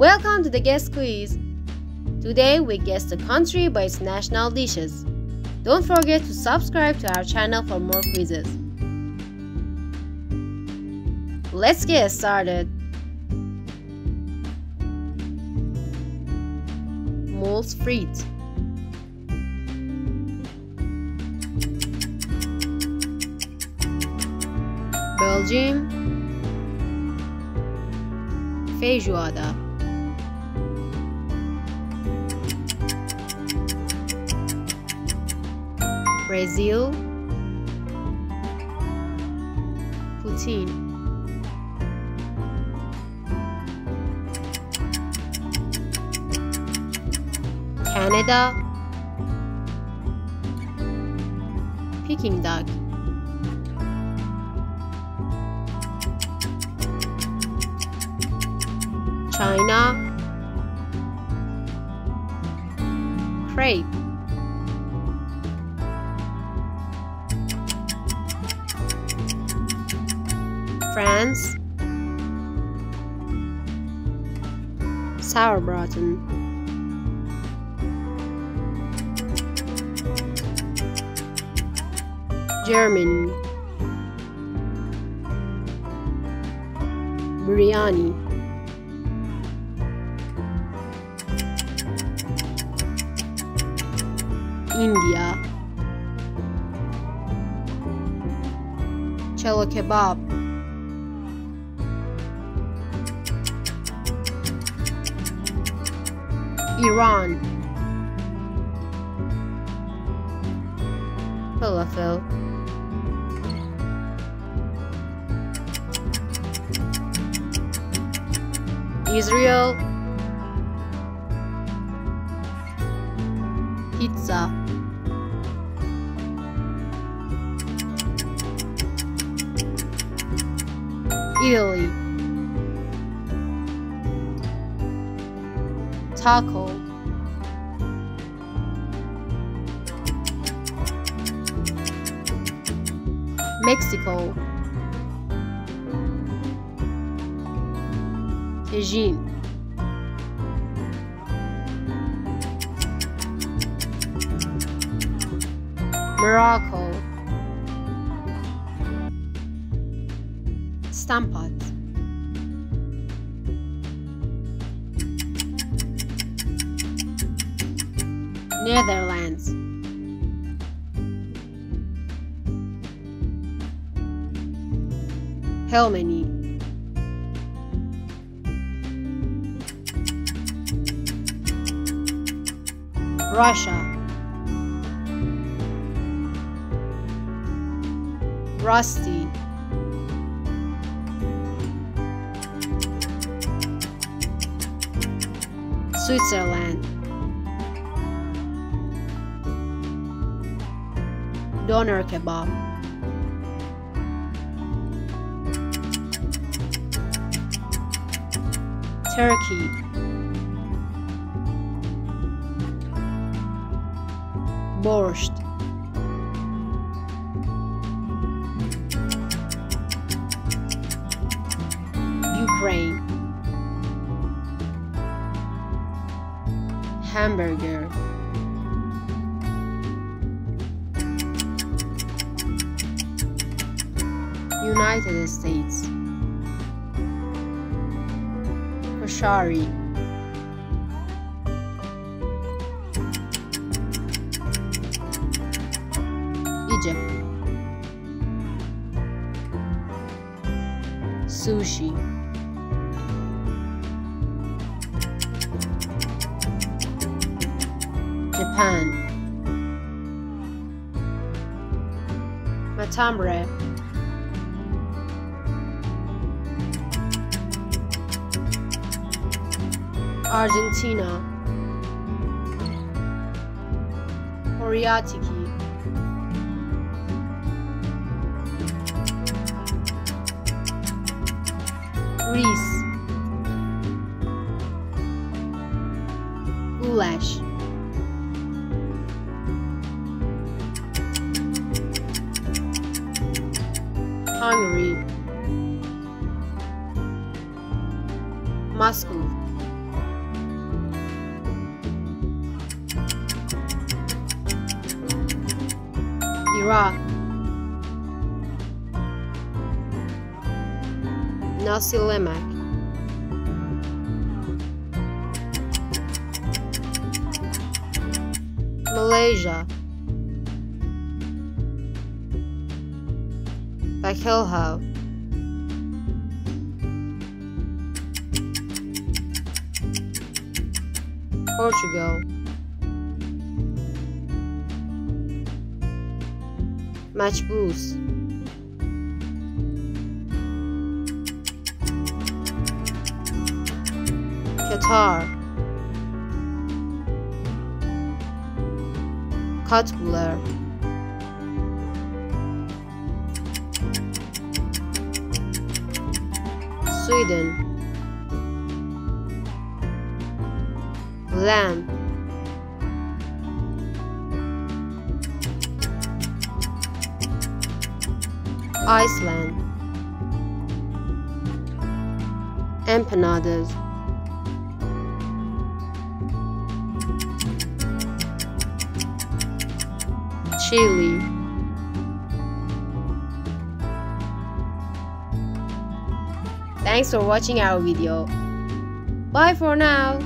Welcome to the guest quiz. Today we guess the country by its national dishes. Don't forget to subscribe to our channel for more quizzes. Let's get started. Moules frites. Belgium Feijoada Brazil. Poutine Canada. Peking duck. China. Crepe France Sauerbraten Germany Biryani. India. Chelo kebab Iran. Falafel Israel. Pizza. Italy Taco. Mexico. Tagine Morocco. Stamppot Netherlands. Pelmeni Russia. Rösti. Switzerland Doner kebab. Turkey. Borscht. Ukraine. Hamburger United States. Koshari. Egypt. Sushi. Japan. Matambre Argentina. Horiatiki. Greece. Goulash. Hungary. Masgouf Iraq. Nasi Lemak. Malaysia. Bacalhau Portugal Machboos Qatar. Köttbullar Sweden. Lamb Iceland Empanadas Chile Thanks for watching our video. Bye for now.